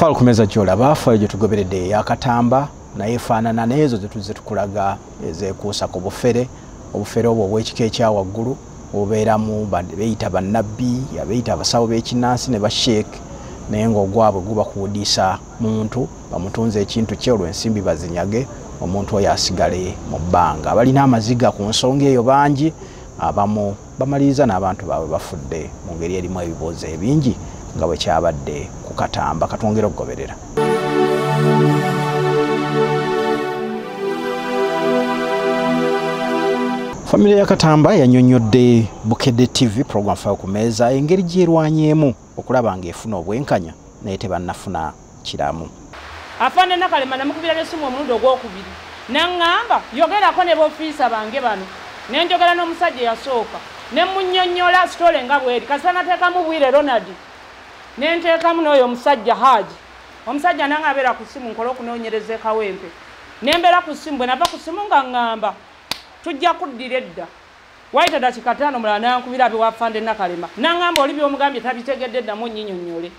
fal kumeza gyolaba fayo gyetugoberedde eyakatamba naye efaanana neezo zetuzze tukulaga ezekuusa ku bufere. Obufere obwo obwekika ekyawaggulu obubeeramu beyita bannabbi abeyita abasawo b'ekinansi ne basheeke naye ngaogwabwe guba kuwudiisa muntu bamutunze ekintu kye olwensimbi bazinyage omuntu oyo asigale mu bbanga. Abalina amaziga ku nsonga eyo bangi abamu bamaliriza n'abantu baabwe bafudde mu ngeri erimu ebibuuzo ebingi nga bwe kyabadde katamba katwongera okugoberera. Famire ya katamba yanyonyodde bukedde tv program fayo ku meeza engeri gyerwanyeemu okulaba ngaefuna obwenkanya naye tebannafuna kiramu. Afande nakalema namukubira lyesimu omulundi ogwokubiri. Naŋŋamba yogerako ne bofiisa bange bano. Nenjogera n'omusajja eyasooka. Nemunyonyola sitole nga bweri. Kasita nateekamu bwire ronald nenteekamu n'oyo omusajja haji. Omusajja nange abeera ku simu nkole okunoonyereza ekawempe nembeera ku simu bwe nava ku simu nga ŋŋamba tujja kuddira edda. Waita dakika taano mulala nankubira abewafande nakalema. Naŋŋamba oli byomugambye tabitegedde eddamu onnyinyonyole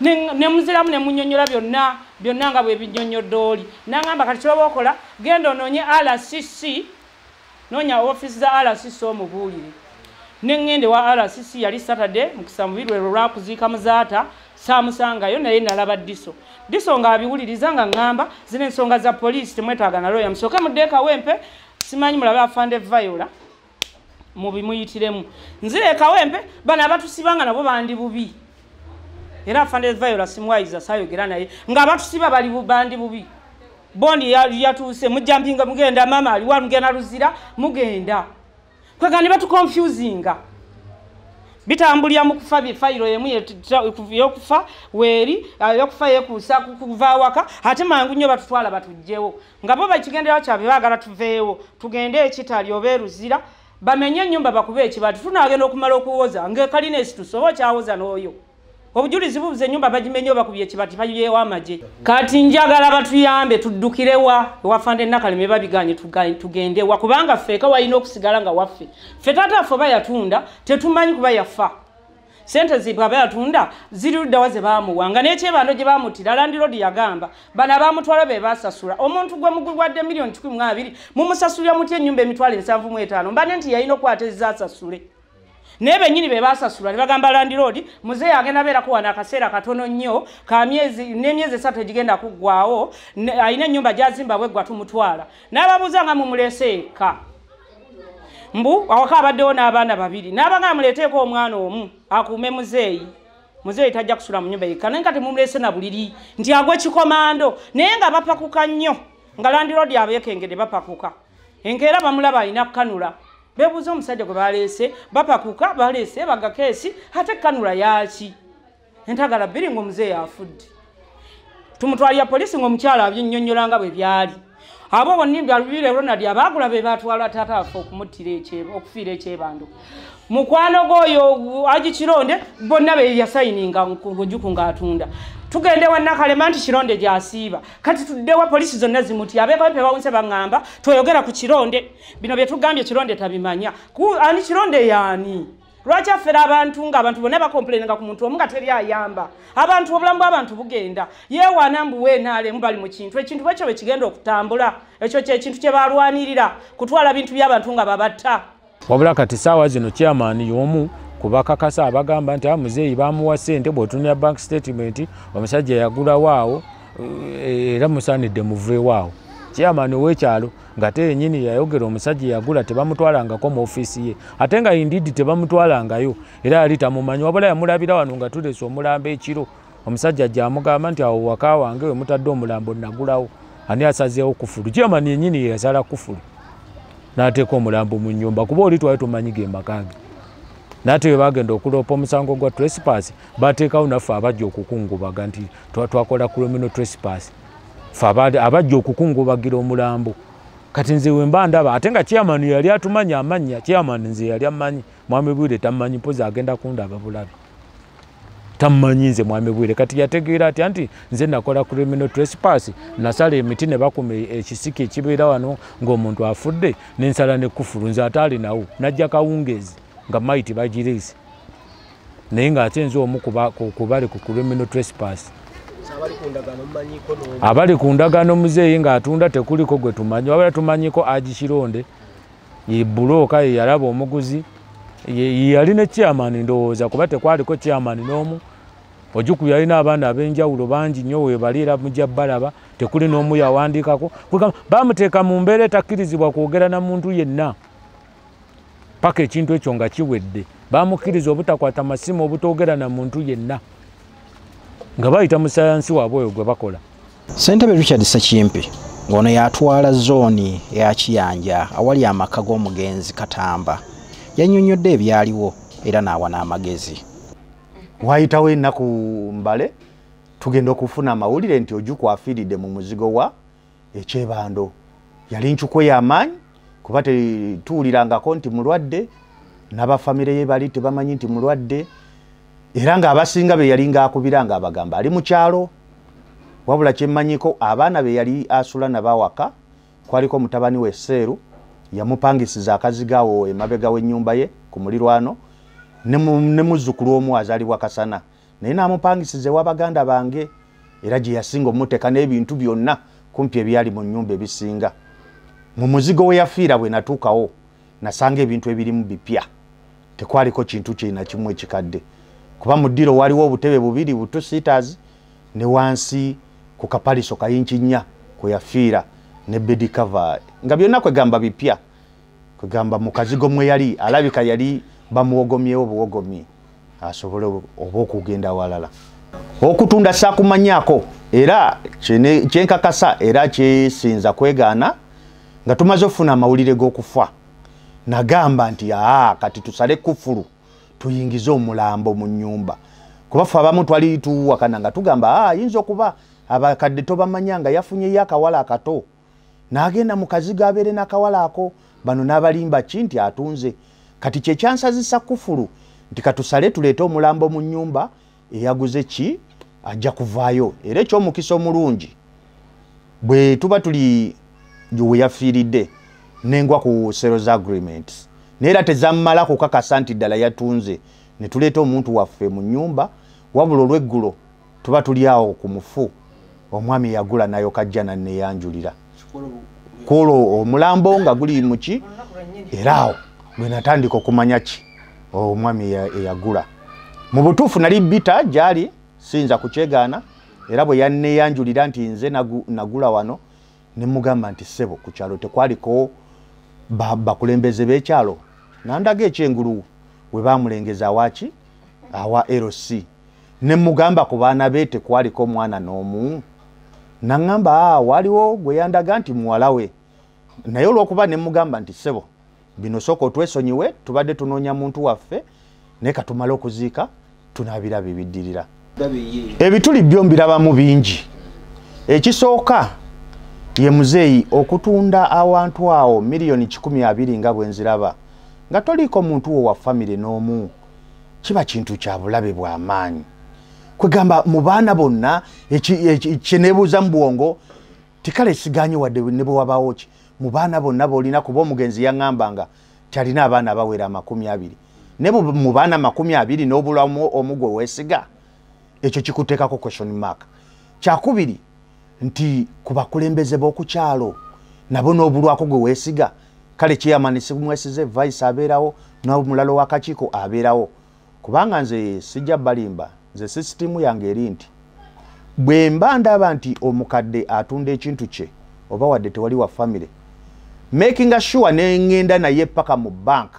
nemuziramu nemunyonyola byonna byonna nga bwebinyonyodde oli. Naŋŋamba kati kyoba okola genda onoonye rcc noonya offisi za rcc omubuulire neŋŋende wa rcc yali saturday mukisa mubiri lwero lwakuziika muzaata saamusangayo naye nalaba diso. Diso ngaabiwuliriza nga ŋŋamba zina ensonga za poliisi temwetaaga naloya musooke muddeeka wempe simanyi mulabe afande viola mubimuyitiremu nzira ekawempe bano abatusiba nga nabo bandi bubi. Era afande viola simwayiza sayogera naye ngaabatusiba bali bandi bubi. Bondi yatuuse mujampinga mugenda mama aliwa mugenda luzira mugenda kwega ne batukonfusinga bitambulira mu kufa fayiro emu yokufa weeri yokufa yekuusa kuva awaka ate mangu nnyo batutwala batugjewo nga bo bakigendera kyabwe baagala tuveewo tugende ekitali oba eruzira bamenye ennyumba bakuba ekibati tunaagenda okumala okuwoza ngaekalina esitusa oba okyawoza n'oyo obujulizi bubuza ennyumba bagimenye obakubye ekibati bayewo amagye kati njagala batuyambe tuddukirewa ewafande nakaleme babiganye tugendewa kubanga ffeeka walina okusigala nga waffe. Ffe taataffe oba yatunda tetumanyi kuba yafa. Sente zibwe aba yatunda ziri luddawa ze bamuwa nga n'ekyebando gye bamutira landirodi yagamba bano abamutwala be basasula omuntu gwe mugulwadde miliyoni kikumi mu abiri mumusasulira mutya ennyumba emitwalo ensanvu mu etaano? Mbane nti yalina okukwata ezizasasule naye bennyini be basasula ne bagamba landiroodi muzeeyi agenda beerako wano akaseera katono nnyo kamyezi n'emyezi esatu egigenda kuggwawo alina ennyumba gyazimba bweggwa tumutwala n'ababuuza nga mumuleese eka mbu awaka abaddewo n'abaana babiri. N'abanga muleeteeko omwana omu akuume muzeeyi. Muzeeyi tajja kusula mu nyumba yekka naye nga temumulese na buliri nti agwe kikomando. Naye nga bapakuka nnyo nga landiroodi abeekengede bapakuka. Enkeera bamulaba alina kanula bebuuza omusajja gwe baleese bapakuka baleese bagakeesi ate kanula yaki entagala bbiri ngaomuzeeyi afudde. Tumutwalira polisi ngaomukyala abyonyonyolanga bwe byali. Abo bonnimbi alubire ronald abaagula be batwala taata waffe okumuttira okufiira ekyebando. Mukwano gwoyo agi kironde bonna be yasayininga ojuku ngaatunda tugende wanakalema nti kironde gyasiiba. Kati tuddewa polisi zonna zimuti abeekawempe bawunse baŋŋamba tweyogera ku kironde. Bino byetugambye kironde tabimanya. Ani kironde yaani lwaki affera abantu ngaabantu bonna bakomplaininga ku muntu omu nga teri ayamba? Abantu obulamu bw'abantu bugenda. Yeewaana mbuweenaalemu bali mu kintu. Ekintu bwekyo bwe kigenda okutambula. Ekyo kyekintu kye balwanirira kutwala bintu by'abantu nga babatta. Wabula kati saawa zino kyamaani y'omu kubakakasa abagamba nti muzeeyi bamuwa sente bwetunira bank statement omusajja yagulawo awo era musaanidde muveewaawo kyamaani ow'ekyalo nga te yenyini yayogera omusajja yagula tebamutwalangako mu ofiisi ye. Ate nga indidi tebamutwalangayo era yali tamumanyi wabula yamulabira wano nga tulese omulambo ekiro. Omusajja gyamugamba nti awo waka wange we mutadde omulambo nagulawo ani asazeewo kufulu? Kyamaani yenyini yeyasala kufulu. N'ateeka omulambo mu nyumba kuba oli twali tumanyi ge makange nate webagenda okuloopa omusango gwa trespass bateekawo naffe abajja okukungubaga nti twakola criminal trespass. Fe abajja okukungubagira omulambo. Kati nze wemba ndaba ate nga chairman yali atumanyi amanya chairman nze yali amanyi mwami bwire tamanyi mpozi agenda kundaba bulabi tamanyi nze mwami bwire. Kati yategeera atya nti nze nakola criminal trespass nasala emiti ne bakuma ekisiki ekibeera wano ng'omuntu afudde nensala nekufulu nze ate alinawo najja kawungezi nga maiti bagirese naye ng'ate nze omu kubali ku criminal trespass. Abali ku ndagano muzeeyi ng'atunda tekuliko gwe tumanyi wabala tumanyiko agikironde ye bulooka ye yalaba omuguzi yali ne chairman ndowooza kuba tekwaliko chairman n'omu. Ojuku yalina abaana ab'enjawulo bangi nnyo webali era mujja balaba tekuli n'omu yawandiikako. Bamuteeka mu mbeera etakkirizibwa kwogera na muntu yenna paka ekintu ekyo nga kiwedde. Bamukkiriza obutakwata masimu obutogera na muntu yenna nga bayita musayansi waabwe oyo gwe bakola. Ssentebe richard sekimpi ng'ono yatwala zooni ya kiyanja awali amaka g'omugenzi katamba. Yannyonnyodde ebyaliwo era n'awa n'amagezi. Wayitawo ennaku mbale tugenda okufuna amawulire nti ojuku afiiridde mu muzigo wa ekyebando. Yali nkyuko y'amaanyi kuba tetuwulirangako nti mulwadde n'abafamire ye bali tebamanyi nti mulwadde era ng'abasinga be yali ngaakubira ng'abagamba ali mu kyalo? Wabula kyemmanyiko abaana be yali asula nabawaka kwaliko mutabani we seeru yamupangisiza akazigaawo emabega w'ennyumba ye ku mulirwano ne muzzukulu omu azaalibwa kasana. Naye n'amupangisiza ewabaganda bange era gye yasinga omuteeka n'ebintu byonna kumpi ebyali mu nnyumba ebisinga mu muzigo we yafiira bwe natuukawo nasanga ebintu ebirimu bipya. Tekwaliko kintu kyina kimu ekikadde. Kuba mu ddiro waliwo obutebe bubiri butu sitas ne wansi ku kapaliso kayinki nnya kwe yafiira ne bedikava nga byonna kwegamba bipya. Kwegamba mu kazigo mwe yali alabika yali bamuwogomyewo buwogomi asobole oba okugenda walala. Okutunda saakumanyako era kyenkakasa era kyesinza kwegaana nga tumaze okufuna amawulire g'okufa. Nagamba nti aa kati tusale kufulu tuyingize omulambo mu nyumba kuba fe abamu twali tuwakana nga tugamba ayinza okuba abakadde tobamanya nga yafunyeyo akawala akato. N'agenda mu kazigo abeere n'akawala ako bano n'abalimba ki nti atunze. Kati kyekyansazisa kufulu nti katusale tuleete omulambo mu nyumba eyaguze ki? Ajja kuvaayo era ekyomukisa omulungi. Bwe tuba tuli weyafiiridde nengwa ku seros agreement naye era tezammala kukakasa nti ddala yatunze. Ne tuleeta omuntu waffe mu nyumba wabula olweggulo tuba tuli awo ku mufu omwami yagula nayo kajja nanneyanjulira kwolwo omulambo nga guli muki era awo lwe natandika okumanya ki omwami eyagula. Mu butuufu nali bita gyali siyinza kukyegaana era bwe yanneyanjulira nti nze nagula wano nemugamba nti sebo ku kyalo tekwaliko bakulembeze b'ekyalo. Nandaga ekyengulu we bamulengeza awaki awa rc nemugamba ku baana be tekwaliko omwana n'omu. Naŋŋamba waliwo gwe yandaga nti muwala we. Naye olwokuba nemugamba nti sebo bino sooka otwesonyiwe tubadde tunoonya muntu waffe naye katumale okuziika tunaabira bibiddirira. Ebituli byo mbirabamu bingi. Ekisooka ye muzeeyi okutunda awantu awo miliyoni 12 nga bwenziraba nga toliiko muntu wo wa famire n'omu kiba kintu kya bulabe bw'amaanyi kwegamba mu baana bonna kyeneebuuza mu bwongo tikale siganye wadde ne bwe wabaawo ki? Mu baana bonna boolina kuba omugenzi yaŋŋambanga tyalina abaana bawera amakumi abiri. Ne mu baana makumi abiri n'obulamu omu gwe weesiga ekyo kikuteekako question mark. Kyakubiri nti ku bakulembeze b'okukyalo nabo n'obulwako gwe weesiga. Kale kyeyamani simwesize vice abeerawo n'omulalo w'akakiiko abeerawo. Kubanga nze sijja balimba nze sisitimu yange eri nti bwe mba ndaba nti omukadde atunda ekintu kye oba wadde tewali wa famire making sure neŋŋenda naye paka mu bank.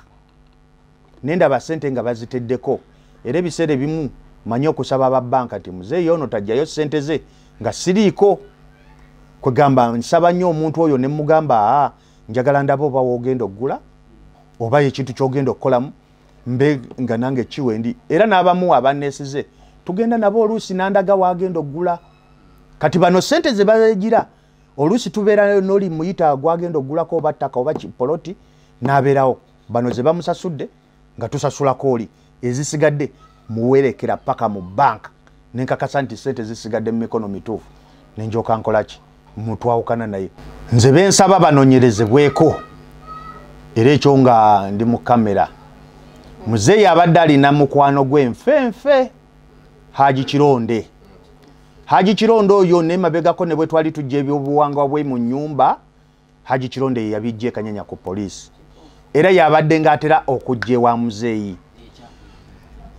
Nendaba sente nga baziteddeko era ebiseera ebimu manye okusaba ababanka ti muzeeyi ono tajjayo sente ze nga siriiko kwegamba nsaba nnyo omuntu oyo nemugamba aa njagala ndaba oba woogenda okugula oba ekintu kyogenda okukolamu mbe nga nange kiwendi era n'abamu abaneesize tugenda nabo oluusi nandaga wagenda okugula kati bano sente ze bagira oluusi tubeera noli muyita gwagenda okugulako oba ttaka oba poloti n'abeerawo. Bano ze bamusasudde nga tusasulako oli. Ezisigadde muwerekera paka mu banka nenkakasa nti sente zisigadde mu mikono mituufu. Nenjoka nkolaki mutwawukana naye. Nze bensaba banonyerezebweko era ekyo nga ndi mu kamera. Muzeeyi abadde alina mukwano gw'enfenfe haji kironde. Haji kirondo oyo nemabegako ne bwe twali tujja ebyobuwangwa bwe mu nyumba haji kirondo ye yabijja ekanyanya ku poliisi. Era yabadde ngaatera okujja ewa muzeeyi.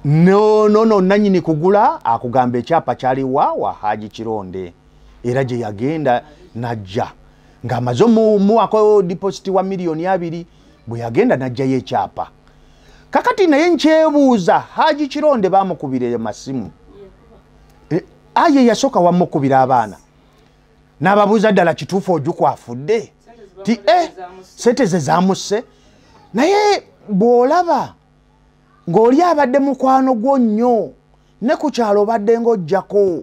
Nonono nanyini kugula akugamba ekyapa kyaliwa wa haji kironde era gye yagenda najja. Ng'amaze omuwako dipositi wa miliyoni abiri bwe yagenda najjayo ekyapa kakati naye nkyebuuza haji kironde bamukubira masimu. E, aye yasooka wamukubira abaana. N'ababuuza ddala kituufu ojukwafudde ti e sente ze zamusse naye bw'olaba ng'oli abadde mukwano gwo nnyo ne ku kyalo obadde ng'ojjako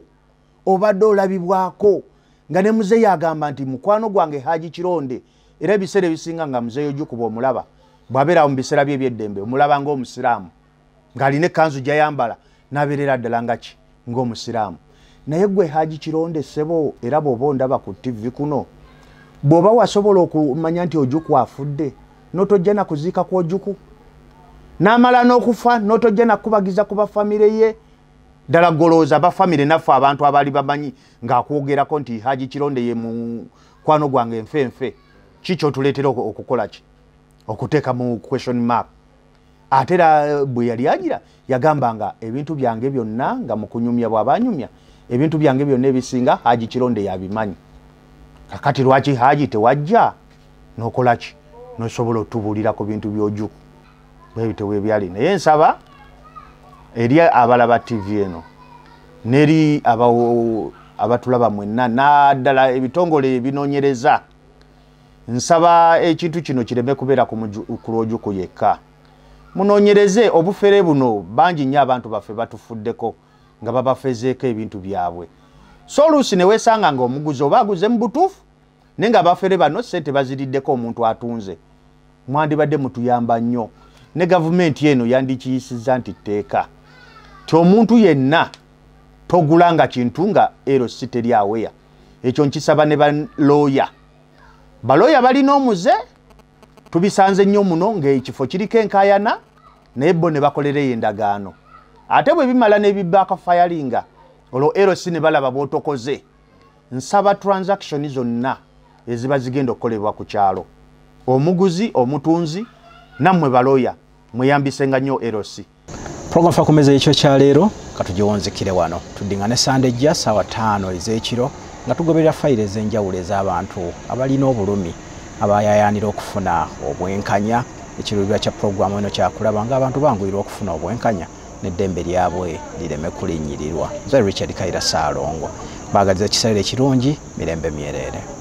obadde olabibwako. Nga ne muzeeyi agamba nti mukwano gwange haji kironde. Era ebiseera ebisinga nga muzeeyi ojukuba omulaba bw'abeerawo mu biseera bye eby'eddembe omulaba ng'omusiraamu ng'alina ekkanzu gyayambala n'abeerera ddala nga ki? Ng'omusiraamu. Naye gwe haji kironde ssebo era bw'oba ondaba ku tivi kuno bw'oba wasobola okumanya nti ojuku afudde n'otojja nakuziika ku ojuku? N'amala n'okufa n'otojja nakubagiza ku bafamire ye ddala golooza bafamire naffe abantu abaali bamanyi ng'akwogerako nti haji kironde ye mukwano gwange nfenfe ki kyotuleetera oku- okukola ki? Okuteeka mu question mark. Ate era bwe yali agira yagamba nga ebintu byange byonna nga mu kunyumya bw'abanyumya ebintu byange byonna ebisinga haji kironde yabimanyi. Kakati lwaki haji tewajja? Nokola ki? Nosobola otubuulira ku bintu byojuku bwebito webyali naye nsaba eri abalaba tv eno neri abatulaba mwenna naddala ebitongole ebinonyereza nsaba ekintu kino kireme kubeera ku lwojuku yekka. Munonyereze obufere buno bangi nnyo abantu baffe batufuddeko nga babafezeeko ebintu byabwe. So oluusi ne weesanga nga omuguzi oba aguze mu butuufu naye nga abafere bano sente baziriddeko omuntu atunze. Mwandibadde mutuyamba nnyo ne gavumenti eno yandikiyisizza nti tteeka ti omuntu yenna togulanga kintu nga erosi teri aweya. Ekyo nkisaba ne balooya balooya balina omuze tubisanze nnyo muno ngaekifo kiriko enkayana naye bo ne bakolereyo endagaano. Ate bwe bimala nebibakafayalinga olwo erosi ne balaba bwotokoze nsaba transaction zonna eziba zigenda okukolebwa ku kyalo. Omuguzi omutunzi nammwe balooya mweyambisenga nnyo erosi program fakumeza ekyo kyaleero katugiwonzekire wano. Tuddingane sande ejja saawa ttaano ez'ekiro nga tugoberera fayiro ez'enjawulo ez'abantu abalina obulumi abayayaanira okufuna obwenkanya. Ekiruubirwa kya puroguramu eno kyakulaba ng'abantu banguyirwa okufuna obwenkanya n'eddembe lyabwe lireme kulinnyirirwa nze richard kaira saalongo. Baagaliza ekiseera ekirungi mirembe myereere